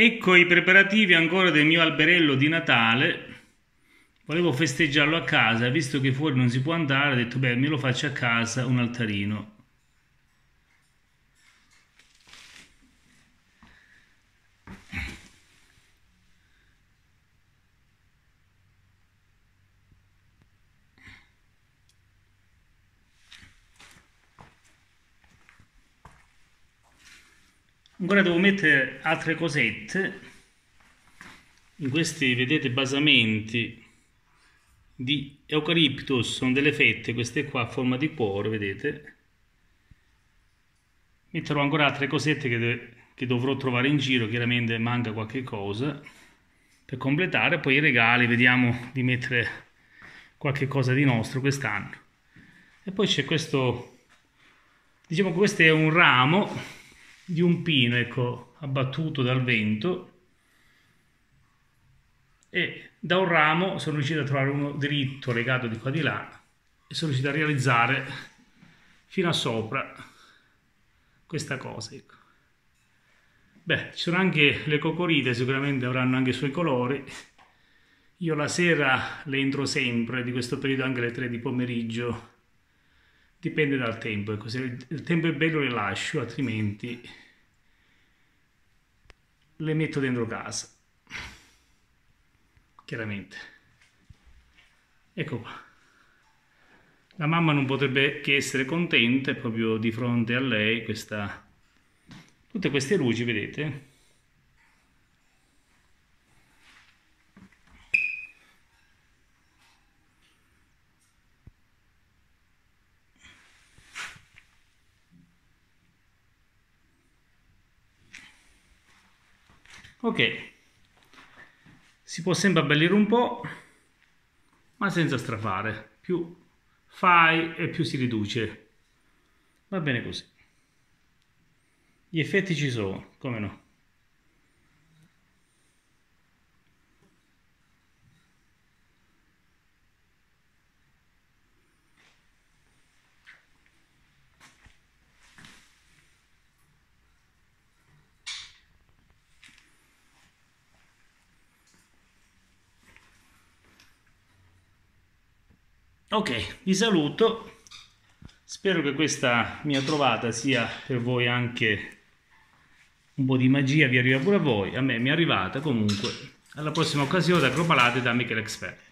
Ecco i preparativi ancora del mio alberello di Natale. Volevo festeggiarlo a casa, visto che fuori non si può andare, ho detto beh, me lo faccio a casa un altarino. Ancora devo mettere altre cosette. In questi vedete basamenti di eucaliptus sono delle fette queste qua a forma di cuore vedete. Metterò ancora altre cosette che, che dovrò trovare in giro chiaramente manca qualche cosa per completare. Poi i regali vediamo di mettere qualche cosa di nostro quest'anno. E poi c'è questo diciamo che questo è un ramo di un pino ecco, abbattuto dal vento. E da un ramo sono riuscito a trovare uno dritto legato di qua di là e sono riuscito a realizzare fino a sopra questa cosa ecco. beh ci sono anche le cocorite sicuramente avranno anche i suoi colori. Io la sera le entro sempre di questo periodo anche alle 3 di pomeriggio dipende dal tempo ecco, se il tempo è bello le lascio altrimenti le metto dentro casa. Chiaramente. Ecco qua. La mamma non potrebbe che essere contenta proprio di fronte a lei questa tutte queste luci vedete ok. Si può sempre abbellire un po' ma senza strafare. Più fai e più si riduce. Va bene così. Gli effetti ci sono come no ok vi saluto. Spero che questa mia trovata sia per voi anche un po' di magia vi arriva pure a voi. A me mi è arrivata comunque. Alla prossima occasione da Cropalate da Michele Expert